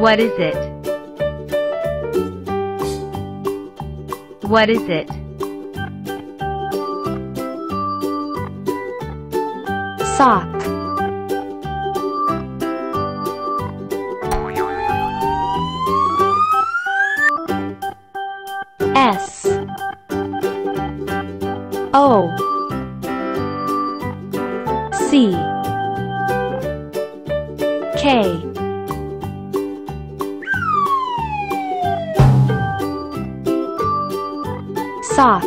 What is it? What is it? sock. S. O. C. K sock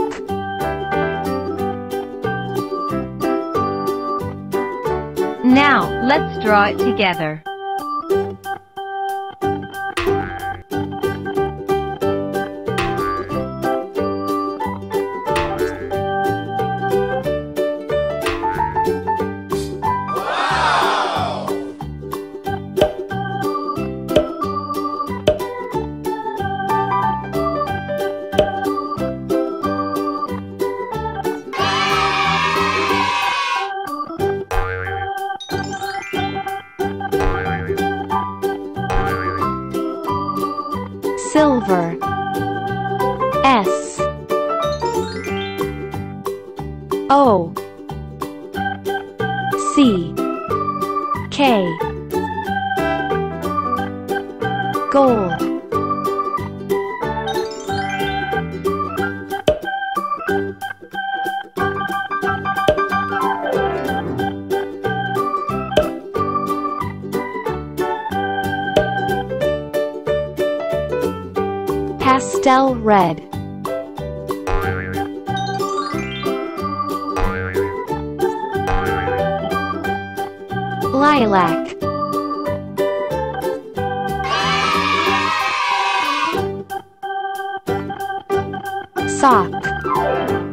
Now, let's draw it together. Silver. S. O. C. K. Gold pastel red. Lilac. Sock